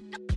What the